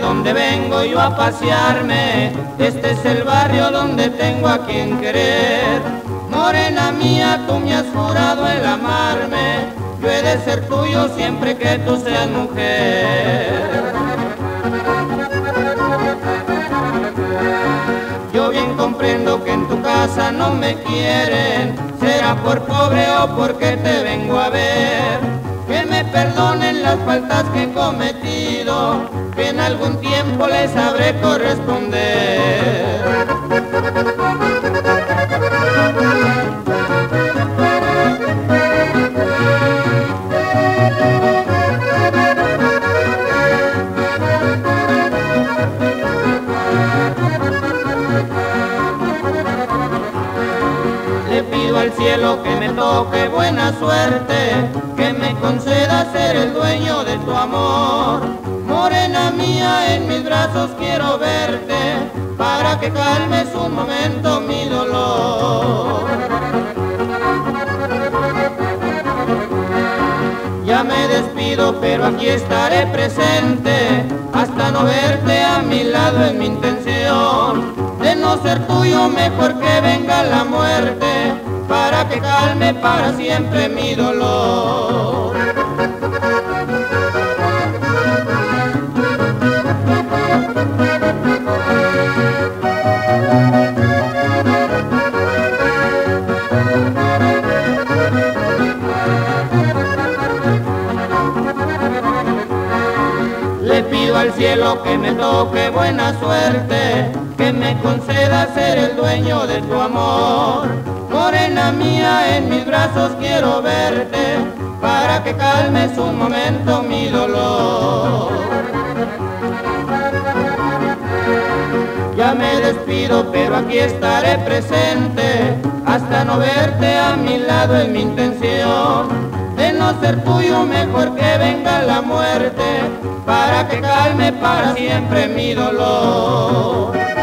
donde vengo yo a pasearme, este es el barrio donde tengo a quien querer. Morena mía, tú me has jurado el amarme, yo he de ser tuyo siempre que tú seas mujer. Comprendo que en tu casa no me quieren, será por pobre o porque te vengo a ver. Que me perdonen las faltas que he cometido, que en algún tiempo les sabré corresponder. Le pido al cielo que me toque buena suerte, que me conceda ser el dueño de tu amor. Morena mía, en mis brazos quiero verte, para que calmes un momento mi dolor. Ya me despido, pero aquí estaré presente, hasta no verte a mi lado en mi intención. De no ser tuyo, mejor que venga la muerte, para que calme para siempre mi dolor. Al cielo que me toque buena suerte, que me conceda ser el dueño de tu amor. Morena mía, en mis brazos quiero verte, para que calmes un momento mi dolor. Ya me despido, pero aquí estaré presente, hasta no verte a mi lado en mi intención. Ser tuyo, mejor que venga la muerte, para que calme para siempre mi dolor.